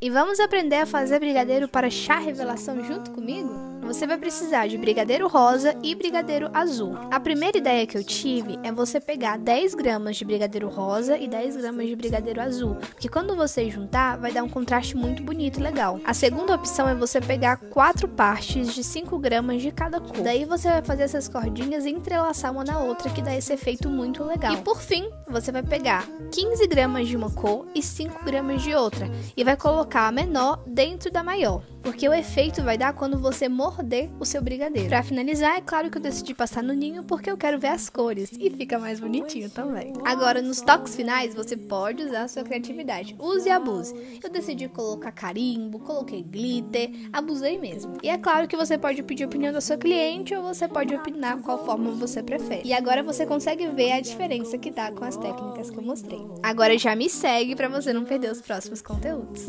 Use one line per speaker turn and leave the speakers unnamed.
E vamos aprender a fazer brigadeiro para chá revelação junto comigo? Você vai precisar de brigadeiro rosa e brigadeiro azul. A primeira ideia que eu tive é você pegar 10 gramas de brigadeiro rosa e 10 gramas de brigadeiro azul, porque quando você juntar vai dar um contraste muito bonito e legal. A segunda opção é você pegar 4 partes de 5 gramas de cada cor. Daí você vai fazer essas cordinhas e entrelaçar uma na outra que dá esse efeito muito legal. E por fim, você vai pegar 15 gramas de uma cor e 5 gramas de outra e vai colocar a menor dentro da maior porque o efeito vai dar quando você morder o seu brigadeiro. Para finalizar, é claro que eu decidi passar no ninho porque eu quero ver as cores e fica mais bonitinho também. Agora, nos toques finais, você pode usar a sua criatividade. Use e abuse. Eu decidi colocar carimbo, coloquei glitter, abusei mesmo. E é claro que você pode pedir opinião da sua cliente ou você pode opinar qual forma você prefere. E agora você consegue ver a diferença que dá com as técnicas que eu mostrei. Agora já me segue para você não perder os próximos conteúdos.